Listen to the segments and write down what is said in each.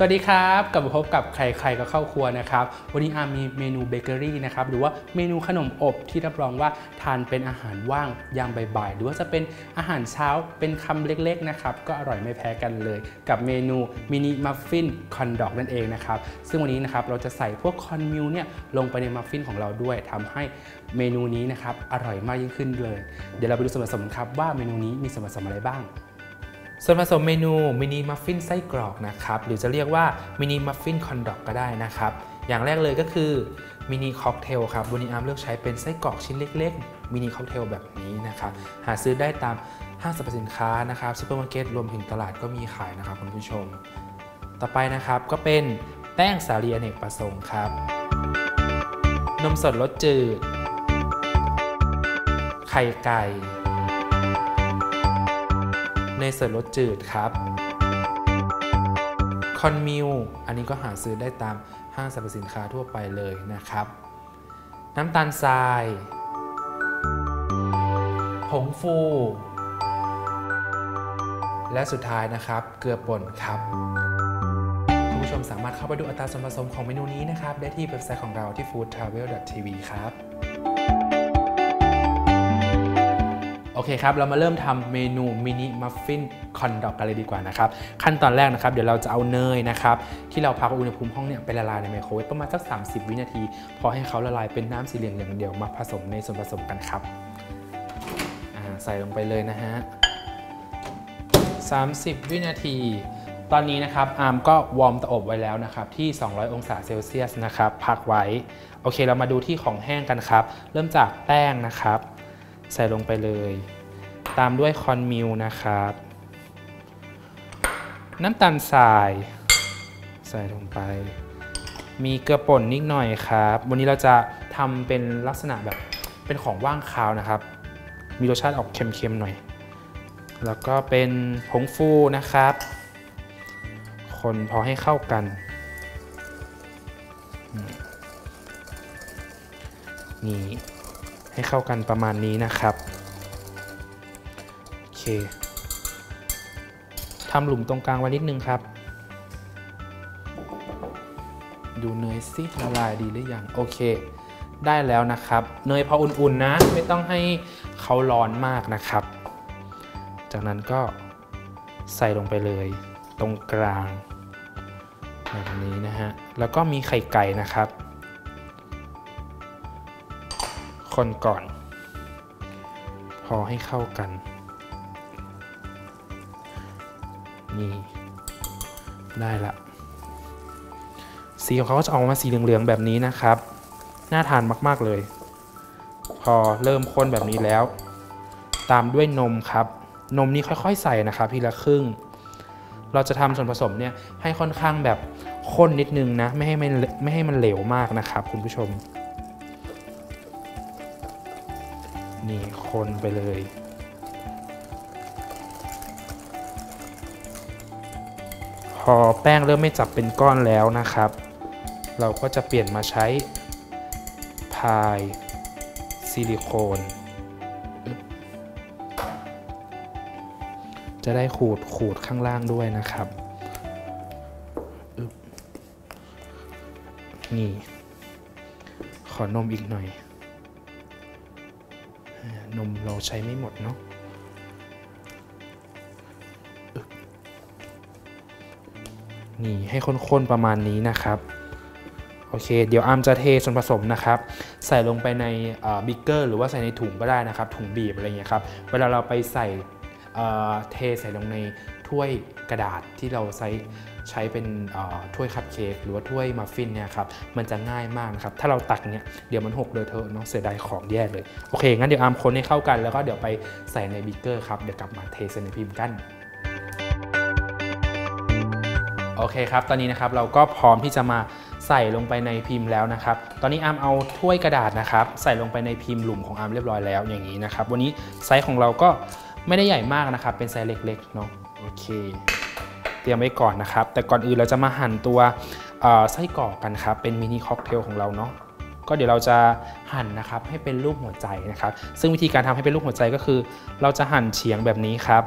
สวัสดีครับกลับมาพบกับใครๆก็เข้าครัวนะครับ วันนี้อาร์มมีเมนูเบเกอรี่นะครับหรือว่าเมนูขนมอบที่รับรองว่าทานเป็นอาหารว่างยามบ่ายๆหรือว่าจะเป็นอาหารเช้าเป็นคำเล็กๆนะครับก็อร่อยไม่แพ้กันเลย กับเมนูมินิมัฟฟิน corn dog นั่นเองนะครับซึ่งวันนี้นะครับเราจะใส่พวก cornmeal เนี่ยลงไปในมัฟฟินของเราด้วยทำให้เมนูนี้นะครับอร่อยมากยิ่งขึ้นเลย เดี๋ยวเราไปดูส่วนผสมครับว่าเมนูนี้มีส่วนผสมอะไรบ้าง ส่วนผสมเมนูมินิมัฟฟินไส้กรอกนะครับหรือจะเรียกว่ามินิมัฟฟิน corn dog ก็ได้นะครับ อย่างแรกเลยก็คือมินิค็อกเทลครับวันนี้อาร์มเลือกใช้เป็นไส้กรอกชิ้นเล็กๆมินิค็อกเทลแบบนี้นะครับหาซื้อได้ตามห้างสรรพสินค้านะครับซูเปอร์มาร์เก็ตรวมถึงตลาดก็มีขายนะครับคุณผู้ชม ต่อไปนะครับก็เป็นแป้งสาลีอเนกประสงค์ครับ นมสดรสจืด ไข่ไก่ เนยสดรสจืดครับคอนมิลอันนี้ก็หาซื้อได้ตามห้างสรรพสินค้าทั่วไปเลยนะครับ น้ำตาลทราย ผงฟู และสุดท้ายนะครับ เกลือป่นครับคุณผู้ชมสามารถเข้าไปดูอัตราส่วนผสมของเมนูนี้นะครับ ได้ที่เว็บไซต์ของเราที่ foodtravel.tv ครับ โอเคครับ เรามาเริ่มทำเมนูมินิมัฟฟิน corn dog กันเลยดีกว่านะครับ ขั้นตอนแรกนะครับ เดี๋ยวเราจะเอาเนยนะครับ ที่เราพักอุณหภูมิห้องเนี่ยไปละลายในไมโครเวฟประมาณสัก 30 วินาที พอให้เขาละลายเป็นน้ำสีเหลืองๆเดี๋ยวมาผสมในส่วนผสมกันครับใส่ลงไปเลยนะฮะ 30 วินาที ตอนนี้นะครับ อาร์มก็ warm เตาอบไว้แล้วนะครับ ที่ 200 องศาเซลเซียสนะครับ พักไว้ โอเค เรามาดูที่ของแห้งกันครับ เริ่มจากแป้งนะครับ ใส่ลงไปเลย ตามด้วยคอนมิลนะครับ น้ำตาลทราย ใส่ลงไป มีเกลือป่นนิดหน่อยครับ วันนี้เราจะทำเป็นลักษณะแบบเป็นของว่างคาวนะครับ มีรสชาติออกเค็มๆหน่อย แล้วก็เป็นผงฟูนะครับ คนพอให้เข้ากันนี่ ให้เข้ากันประมาณนี้นะครับโอเคทำหลุมตรงกลางไว้นิดนึงครับ ดูเนยสิละลายดีหรือยังโอเคได้แล้วนะครับ เนยพออุ่นๆนะ ไม่ต้องให้เขาร้อนมากนะครับ จากนั้นก็ใส่ลงไปเลย ตรงกลางแบบนี้นะฮะแล้วก็มีไข่ไก่นะครับ คนก่อน พอให้เข้ากัน นี่ ได้ละ สีของเขาจะออกมาสีเหลืองๆแบบนี้นะครับ น่าทานมากๆเลย พอเริ่มข้นแบบนี้แล้ว ตามด้วยนมครับ นมนี้ค่อยๆใส่นะครับทีละครึ่ง เราจะทำส่วนผสมเนี่ยให้ค่อนข้างแบบข้นนิดนึงนะ ไม่ให้มันไม่ให้มันเหลวมากนะครับ คุณผู้ชม นี่คนไปเลย พอแป้งเริ่มไม่จับเป็นก้อนแล้วนะครับ เราก็จะเปลี่ยนมาใช้พายซิลิโคน จะได้ขูดขูดข้างล่างด้วยนะครับ นี่ ขอนมอีกหน่อย นมเราใช้ไม่หมดเนาะนี่ให้ข้นๆประมาณนี้นะครับโอเค เดี๋ยวอาร์มจะเทส่วนผสมนะครับ ใส่ลงไปในบีกเกอร์หรือว่าใส่ในถุงก็ได้นะครับ ถุงบีบอะไรเงี้ยครับ เวลาเราไปใส่เอ่อเทใส่ลงในถ้วยกระดาษที่เราใช้ ใช้เป็นถ้วยคัพเค้กหรือว่าถ้วยมัฟฟินเนี่ยครับมันจะง่ายมากนะครับถ้าเราตักเนี่ยเดี๋ยวมันหกเลอะเทอะเนาะเสียดายของแย่เลยโอเคงั้นเดี๋ยวอาร์มคนให้เข้ากันแล้วก็เดี๋ยวไปใส่ในบีกเกอร์ครับเดี๋ยวกลับมาเทใส่ในพิมพ์กันโอเคครับ ตอนนี้นะครับเราก็พร้อมที่จะมาใส่ลงไปในพิมพ์แล้วนะครับ ตอนนี้อาร์มเอาถ้วยกระดาษนะครับ ใส่ลงไปในพิมพ์หลุมของอาร์มเรียบร้อยแล้วอย่างนี้นะครับ วันนี้ไซส์ของเราก็ไม่ได้ใหญ่มากนะครับ เป็นไซส์เล็กๆเนาะ โอเค เตรียมไว้ก่อนนะครับ แต่ก่อนอื่นเราจะมาหั่นตัวไส้กรอกกันครับ เป็นมินิค็อกเทลของเราเนาะก็เดี๋ยวเราจะหั่นนะครับให้เป็นรูปหัวใจนะครับ ซึ่งวิธีการทำให้เป็นรูปหัวใจก็คือ เราจะหั่นเฉียงแบบนี้ครับ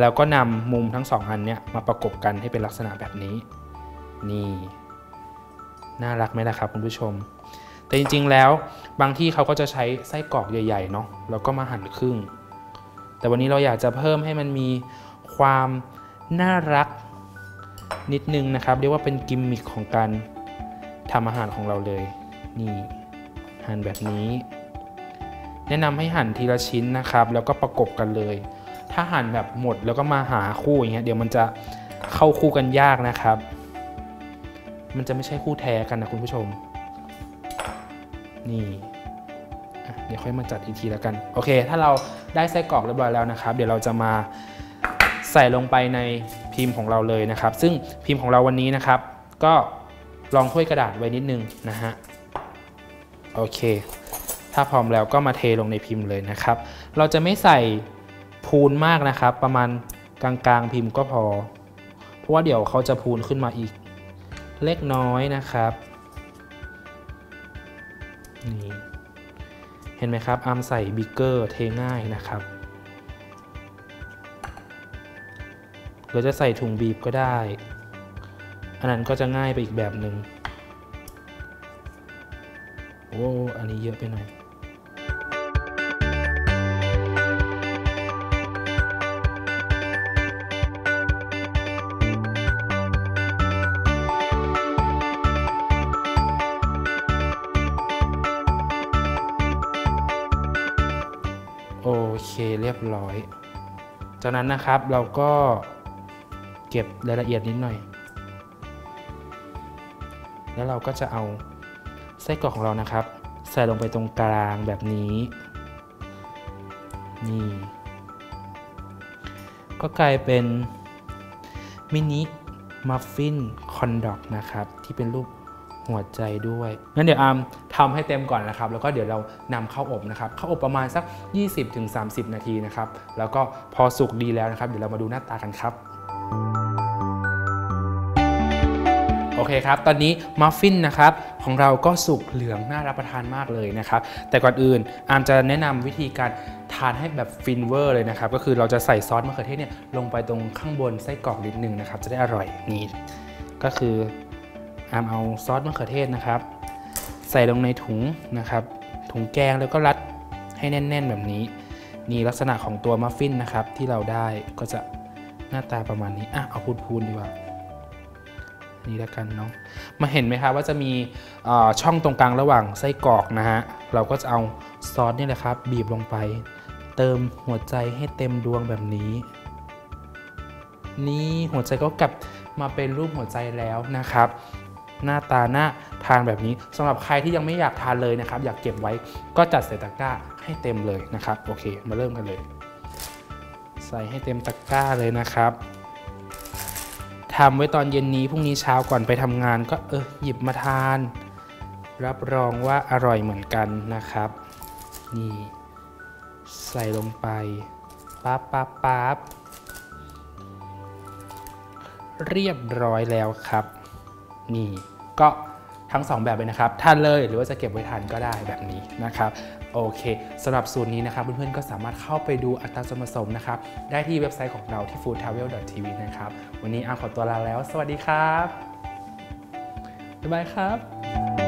แล้วก็นำมุมทั้งสองอันเนี้ยมาประกบกันให้เป็นลักษณะแบบนี้ นี่ น่ารักไหมล่ะครับคุณผู้ชม แต่จริงๆแล้วบางที่เขาก็จะใช้ไส้กรอกใหญ่ๆเนาะแล้วก็มาหั่นครึ่ง แต่วันนี้เราอยากจะเพิ่มให้มันมีความ น่ารักนิดนึงนะครับ เรียกว่าเป็นกิมมิคของการทำอาหารของเราเลย นี่หั่นแบบนี้ แนะนำให้หั่นทีละชิ้นนะครับ แล้วก็ประกบกันเลย ถ้าหั่นแบบหมดแล้วก็มาหาคู่อย่างเงี้ยเดี๋ยวมันจะเข้าคู่กันยากนะครับ มันจะไม่ใช่คู่แท้กันนะคุณผู้ชม นี่เดี๋ยวค่อยมาจัดอีกทีแล้วกัน โอเค ถ้าเราได้ไส้กรอกเรียบร้อยแล้วนะครับ เดี๋ยวเราจะมา ใส่ลงไปในพิมพ์ของเราเลยนะครับ ซึ่งพิมพ์ของเราวันนี้นะครับ ก็รองถ้วยกระดาษไว้นิดนึงนะฮะโอเค ถ้าพร้อมแล้วก็มาเทลงในพิมพ์เลยนะครับ เราจะไม่ใส่พูนมากนะครับ ประมาณกลางๆพิมพ์ก็พอ เพราะว่าเดี๋ยวเขาจะพูนขึ้นมาอีก เล็กน้อยนะครับนี่เห็นไหมครับอามใส่บิ๊กเกอร์เทง่ายนะครับ หรือจะใส่ถุงบีบก็ได้ อันนั้นก็จะง่ายไปอีกแบบหนึง่งโอ้ อันนี้เยอะไปหน่อยโอเคเรียบร้อย จากนั้นนะครับเราก็ เก็บรายละเอียดนิดหน่อย แล้วเราก็จะเอาไส้กรอกของเรานะครับ ใส่ลงไปตรงกลางแบบนี้ นี่ ก็กลายเป็นมินิมัฟฟินคอนดอกนะครับ ที่เป็นรูปหัวใจด้วย งั้นเดี๋ยวอามทำให้เต็มก่อนนะครับ แล้วก็เดี๋ยวเรานำเข้าอบนะครับ เข้าอบประมาณสัก 20-30 นาทีนะครับ แล้วก็พอสุกดีแล้วนะครับ เดี๋ยวเรามาดูหน้าตากันครับ โอเคครับ ตอนนี้มัฟฟินนะครับของเราก็สุกเหลืองน่ารับประทานมากเลยนะครับ แต่ก่อนอื่นอาร์มจะแนะนำวิธีการทานให้แบบฟินเวอร์เลยนะครับ ก็คือเราจะใส่ซอสมะเขือเทศเนี่ยลงไปตรงข้างบนไส้กรอกนิดนึงนะครับ จะได้อร่อยนี่ก็คืออาร์มเอาซอสมะเขือเทศนะครับ ใส่ลงในถุงนะครับ ถุงแกงแล้วก็รัดให้แน่น ๆ แบบนี้ นี่ลักษณะของตัวมัฟฟินนะครับที่เราได้ก็จะหน้าตาประมาณนี้อะเอาพูนๆดีกว่า นี่แล้วกันเนาะมาเห็นไหมครับว่าจะมีช่องตรงกลางระหว่างไส้กรอกนะฮะเราก็จะเอาซอสนี่แหละครับ บีบลงไป เติมหัวใจให้เต็มดวงแบบนี้ นี่หัวใจก็กลับมาเป็นรูปหัวใจแล้วนะครับ หน้าตาหน้าทานแบบนี้สำหรับใครที่ยังไม่อยากทานเลยนะครับ อยากเก็บไว้ก็จัดใส่ตะกร้าให้เต็มเลยนะครับ โอเค มาเริ่มกันเลย ใส่ให้เต็มตะกร้าเลยนะครับ ทำไว้ตอนเย็นนี้พรุ่งนี้เช้าก่อนไปทำงานก็เออหยิบมาทาน รับรองว่าอร่อยเหมือนกันนะครับ นี่ใส่ลงไปปั๊บปั๊บปั๊บเรียบร้อยแล้วครับ นี่ก็ ทั้ง 2 แบบเลยนะครับทานเลยหรือว่าจะเก็บไว้ทานก็ได้แบบนี้นะครับโอเคสำหรับสูตรนี้นะครับ เพื่อนๆก็สามารถเข้าไปดูอัตราส่วนผสมนะครับ ได้ที่เว็บไซต์ของเราที่ foodtravel.tv นะครับ วันนี้อาขอตัวลาแล้ว สวัสดีครับ บ๊ายบายครับ